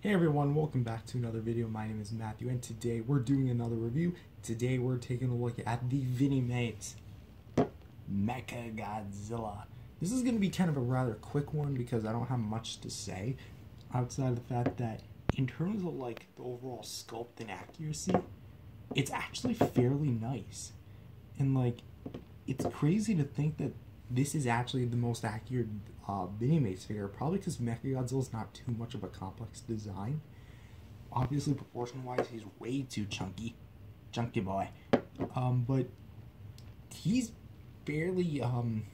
Hey everyone, welcome back to another video. My name is Matthew and today we're doing another review. Today we're taking a look at the Vinimates Mecha Godzilla. This is going to be kind of a rather quick one because I don't have much to say outside of the fact that in terms of like the overall sculpt and accuracy, it's actually fairly nice. And like, it's crazy to think that this is actually the most accurate uh, Vinimates figure, probably because Mechagodzilla is not too much of a complex design. Obviously, proportion-wise, he's way too chunky. Chunky boy. Um, but he's fairly um,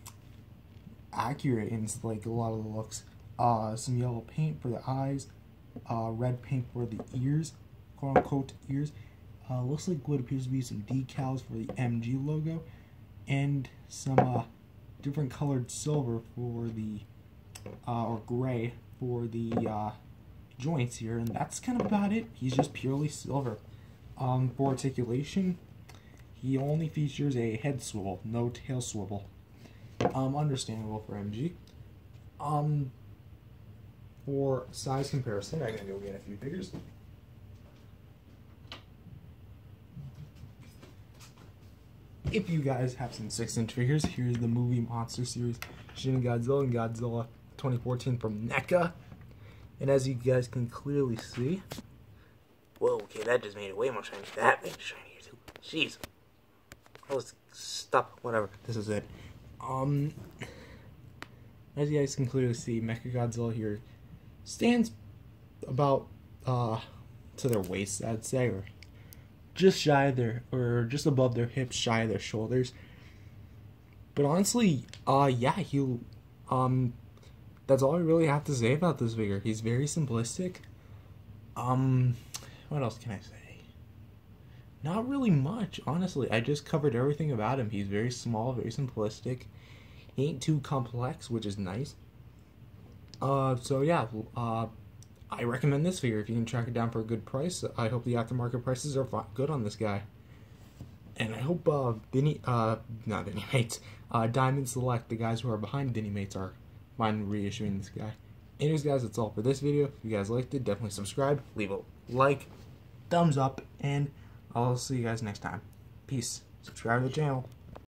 accurate in like a lot of the looks. Uh, some yellow paint for the eyes, uh, red paint for the ears, quote unquote ears. Uh, looks like what appears to be some decals for the MG logo, and some uh, different colored silver for the, uh, or gray for the uh, joints here, and that's kind of about it. He's just purely silver. Um, for articulation, he only features a head swivel, no tail swivel. Um, understandable for MG. Um, for size comparison, I'm gonna go get a few figures. If you guys have some 6 inch figures, here's the movie monster series Shin Godzilla and Godzilla 2014 from NECA. And as you guys can clearly see, whoa, okay, that just made it way more shiny. That made it shinier too. Jeez. Oh, stop. Whatever. This is it. Um, as you guys can clearly see, Mecha Godzilla here stands about uh to their waist, I'd say, or just shy of their or just above their hips, shy of their shoulders. But honestly, uh yeah, he um that's all I really have to say about this figure. He's very simplistic. Um what else can I say? Not really much, honestly. I just covered everything about him. He's very small, very simplistic. He ain't too complex, which is nice. Uh so yeah, uh I recommend this figure if you can track it down for a good price. I hope the aftermarket prices are good on this guy. And I hope uh, Vinny, uh, not Vinny Mates, uh, Diamond Select, the guys who are behind Vinimates, are fine reissuing this guy. Anyways, guys, that's all for this video. If you guys liked it, definitely subscribe, leave a like, thumbs up, and I'll see you guys next time. Peace. Subscribe to the channel.